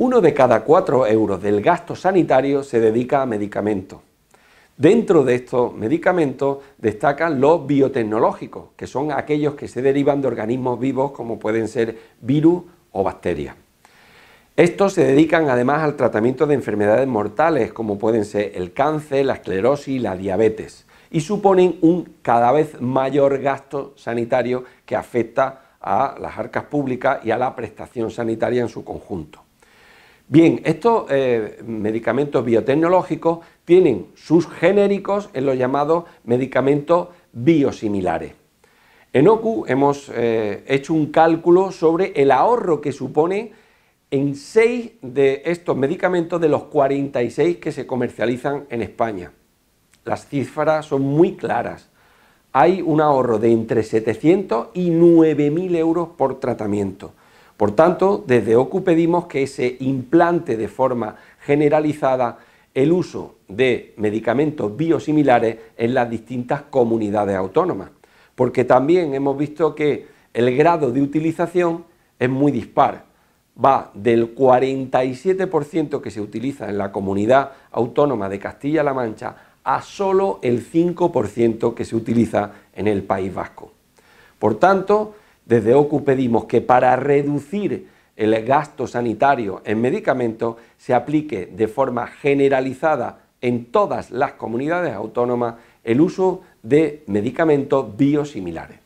Uno de cada cuatro euros del gasto sanitario se dedica a medicamentos. Dentro de estos medicamentos destacan los biotecnológicos, que son aquellos que se derivan de organismos vivos como pueden ser virus o bacterias. Estos se dedican además al tratamiento de enfermedades mortales como pueden ser el cáncer, la esclerosis y la diabetes y suponen un cada vez mayor gasto sanitario que afecta a las arcas públicas y a la prestación sanitaria en su conjunto. Bien, estos eh, medicamentos biotecnológicos tienen sus genéricos en los llamados medicamentos biosimilares. En OCU hemos eh, hecho un cálculo sobre el ahorro que supone en 6 de estos medicamentos de los 46 que se comercializan en España. Las cifras son muy claras. Hay un ahorro de entre 700 y 9.000 euros por tratamiento. Por tanto, desde OCU pedimos que se implante de forma generalizada el uso de medicamentos biosimilares en las distintas comunidades autónomas, porque también hemos visto que el grado de utilización es muy dispar va del 47% que se utiliza en la comunidad autónoma de Castilla-La Mancha a solo el 5% que se utiliza en el País Vasco. Por tanto, desde OCU pedimos que para reducir el gasto sanitario en medicamentos se aplique de forma generalizada en todas las comunidades autónomas el uso de medicamentos biosimilares.